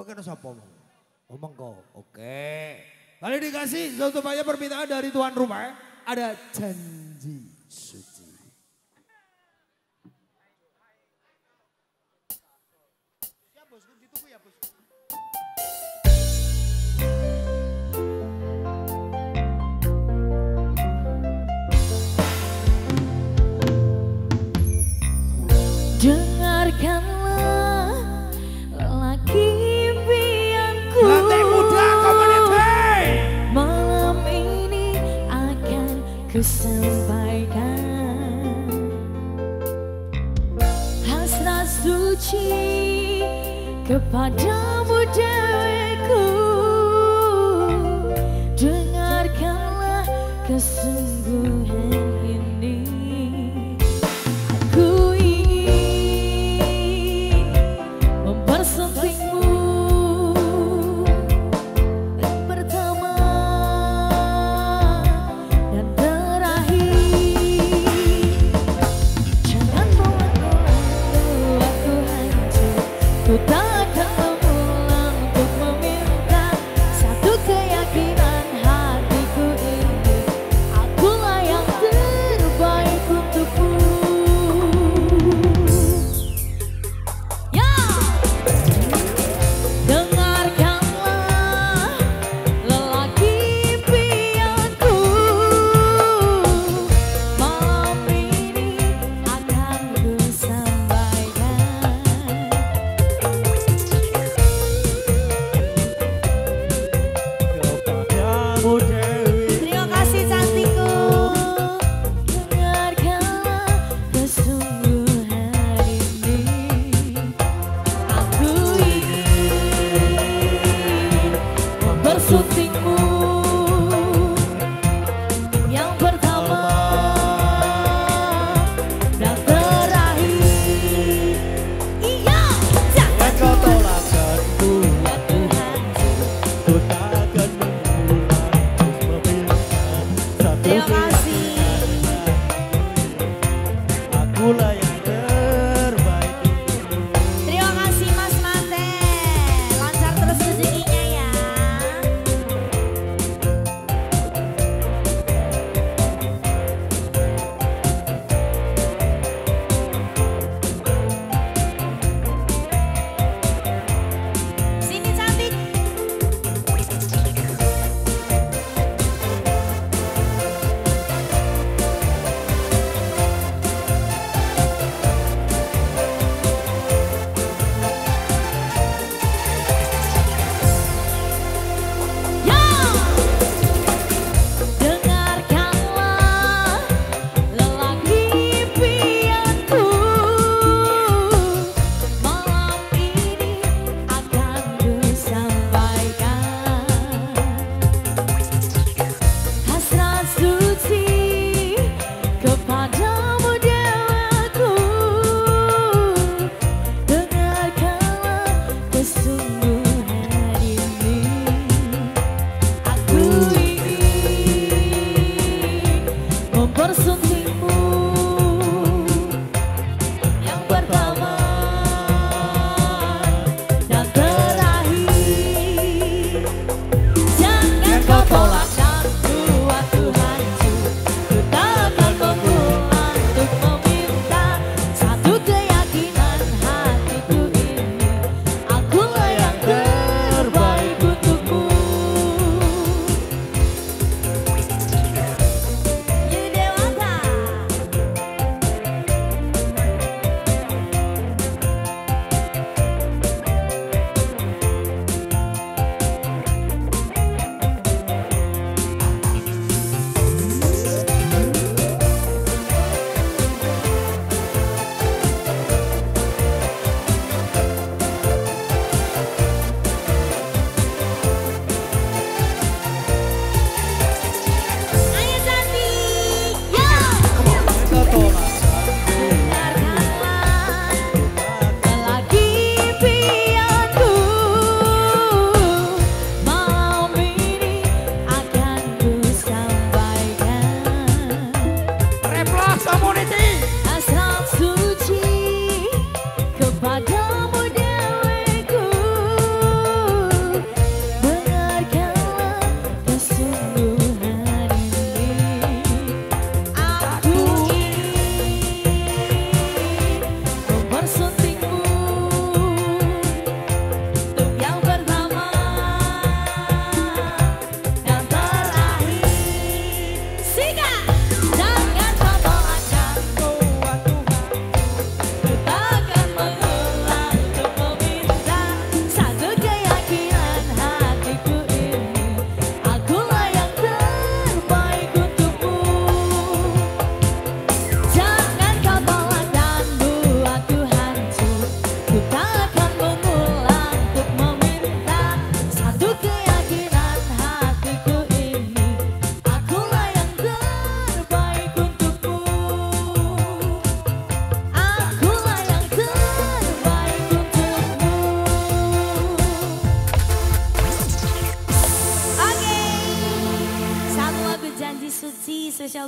Bagaimana sapa? Omong oh, kok. Oke. Kali dikasih tutupnya permintaan dari tuan rumah ada janji suci. Ya, ya, Dengarkan kesampaikan Hasrat suci kepadamu dan tu tá something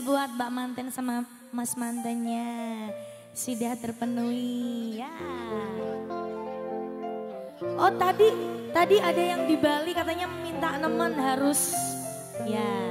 buat Mbak Manten sama Mas Mantennya. Sudah terpenuhi ya. Oh tadi tadi ada yang di Bali katanya minta nemen harus ya.